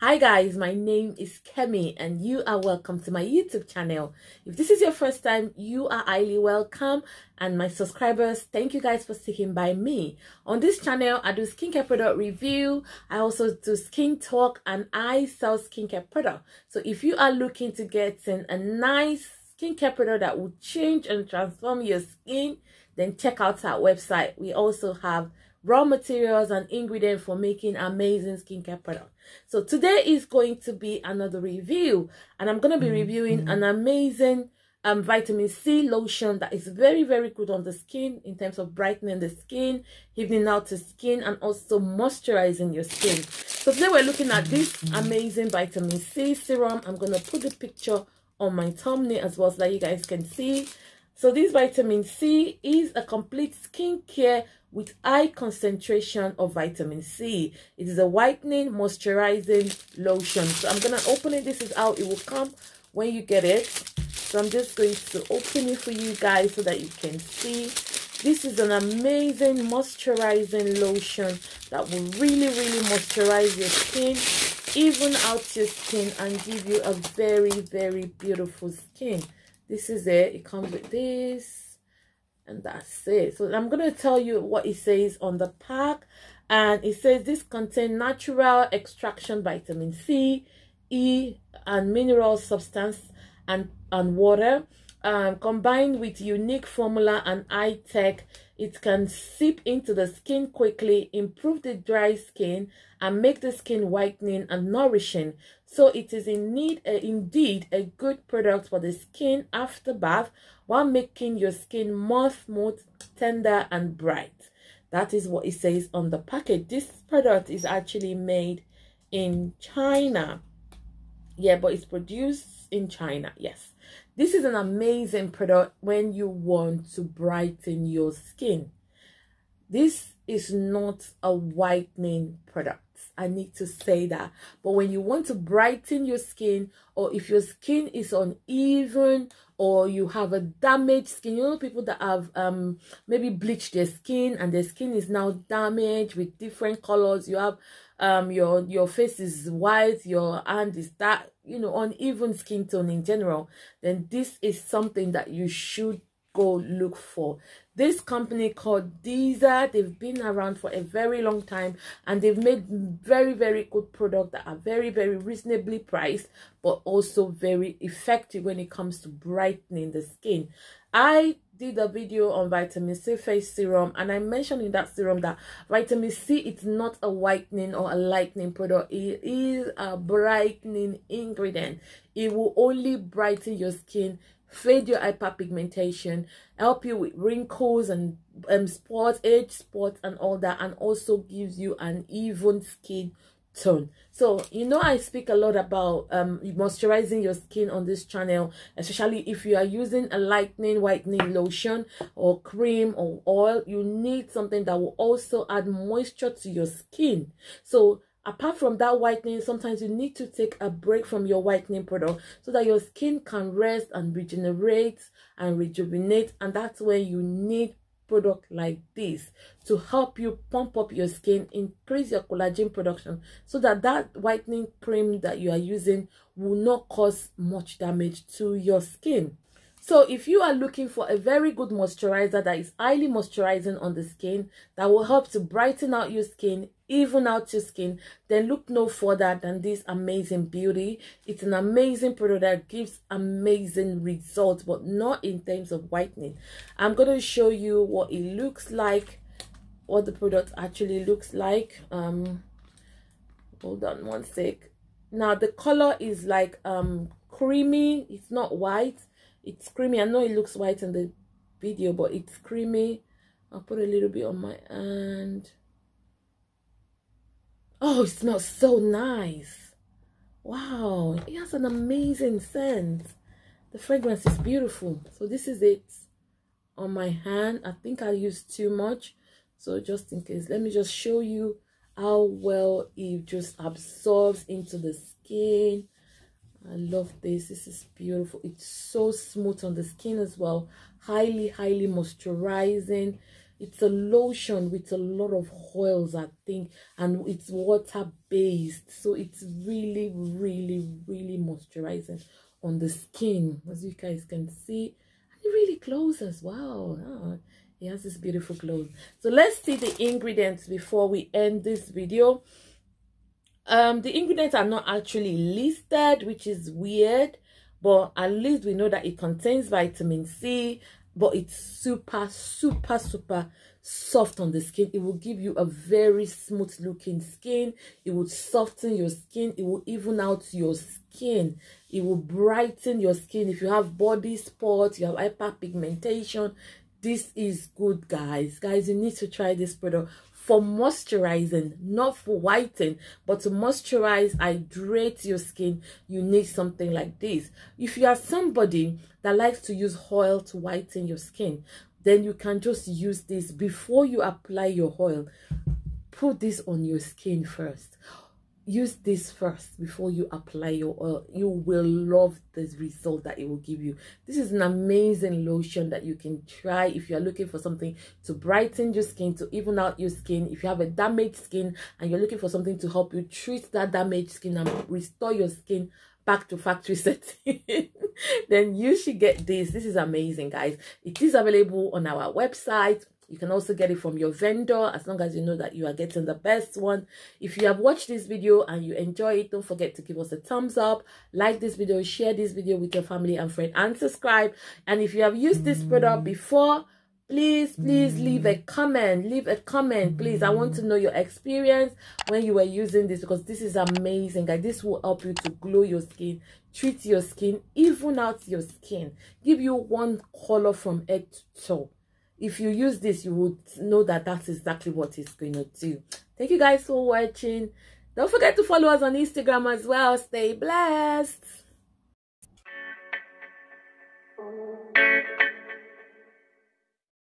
Hi guys, my name is Kemi and you are welcome to my YouTube channel. If this is your first time, you are highly welcome and my subscribers, thank you guys for sticking by me. On this channel, I do skincare product review, I also do skin talk and I sell skincare product. So if you are looking to get in a nice skincare product that will change and transform your skin, then check out our website. We also have raw materials and ingredients for making amazing skincare products. So today is going to be another review and I'm going to be mm -hmm. reviewing an amazing um, vitamin C lotion that is very, very good on the skin in terms of brightening the skin, evening out the skin, and also moisturizing your skin. So today we're looking at this amazing vitamin C serum. I'm going to put the picture on my thumbnail as well so that you guys can see. So this vitamin C is a complete skincare with high concentration of vitamin C. It is a whitening moisturizing lotion. So I'm going to open it. This is how it will come when you get it. So I'm just going to open it for you guys so that you can see. This is an amazing moisturizing lotion that will really, really moisturize your skin, even out your skin and give you a very, very beautiful skin. This is it. It comes with this and that's it so i'm going to tell you what it says on the pack and it says this contains natural extraction vitamin c e and mineral substance and and water um, combined with unique formula and high tech it can seep into the skin quickly improve the dry skin and make the skin whitening and nourishing so it is in need uh, indeed a good product for the skin after bath while making your skin more smooth, tender, and bright. That is what it says on the package. This product is actually made in China. Yeah, but it's produced in China. Yes. This is an amazing product when you want to brighten your skin. This is not a whitening product. I need to say that. But when you want to brighten your skin or if your skin is uneven or you have a damaged skin you know people that have um maybe bleached their skin and their skin is now damaged with different colors you have um your your face is white your hand is that you know uneven skin tone in general then this is something that you should go look for this company called Disaar, they've been around for a very long time and they've made very, very good products that are very, very reasonably priced, but also very effective when it comes to brightening the skin. I did a video on vitamin C face serum and I mentioned in that serum that vitamin C is not a whitening or a lightening product. It is a brightening ingredient. It will only brighten your skin fade your hyperpigmentation, help you with wrinkles and um, spots, age spots and all that, and also gives you an even skin tone. So, you know, I speak a lot about um, moisturizing your skin on this channel, especially if you are using a lightening whitening lotion or cream or oil, you need something that will also add moisture to your skin. So apart from that whitening sometimes you need to take a break from your whitening product so that your skin can rest and regenerate and rejuvenate. And that's where you need product like this to help you pump up your skin increase your collagen production so that that whitening cream that you are using will not cause much damage to your skin. So if you are looking for a very good moisturizer that is highly moisturizing on the skin, that will help to brighten out your skin, even out your skin, then look no further than this amazing beauty. It's an amazing product that gives amazing results, but not in terms of whitening. I'm going to show you what it looks like, what the product actually looks like. Um, hold on one sec. Now the color is like um creamy, it's not white it's creamy i know it looks white in the video but it's creamy i'll put a little bit on my hand oh it smells so nice wow it has an amazing scent the fragrance is beautiful so this is it on my hand i think i used too much so just in case let me just show you how well it just absorbs into the skin I love this. This is beautiful. It's so smooth on the skin as well. Highly, highly moisturizing. It's a lotion with a lot of oils i think and it's water based so it's really really really moisturizing on the skin as you guys can see. And it really glows as well. Oh, it has this beautiful glow. So let's see the ingredients before we end this video. Um the ingredients are not actually listed which is weird but at least we know that it contains vitamin c but it's super super super soft on the skin. It will give you a very smooth looking skin. It will soften your skin. It will even out your skin. It will brighten your skin. If you have body spots you have hyperpigmentation this is good guys. Guys you need to try this product for moisturizing, not for whitening, but to moisturize, hydrate your skin, you need something like this. If you are somebody that likes to use oil to whiten your skin, then you can just use this before you apply your oil. Put this on your skin first use this first before you apply your oil. You will love the result that it will give you. This is an amazing lotion that you can try if you're looking for something to brighten your skin to even out your skin. If you have a damaged skin and you're looking for something to help you treat that damaged skin and restore your skin back to factory setting then you should get this. This is amazing guys. It is available on our website you can also get it from your vendor as long as you know that you are getting the best one. If you have watched this video and you enjoy it, don't forget to give us a thumbs up, like this video, share this video with your family and friend and subscribe. And if you have used this product mm. before, please please leave a mm. comment leave a comment please. I want to know your experience when you were using this because this is amazing. Guys this will help you to glow your skin treat your skin even out your skin give you one color from head to toe if you use this you would know that that's exactly what it's going to do. Thank you guys for watching. Don't forget to follow us on instagram as well. Stay blessed.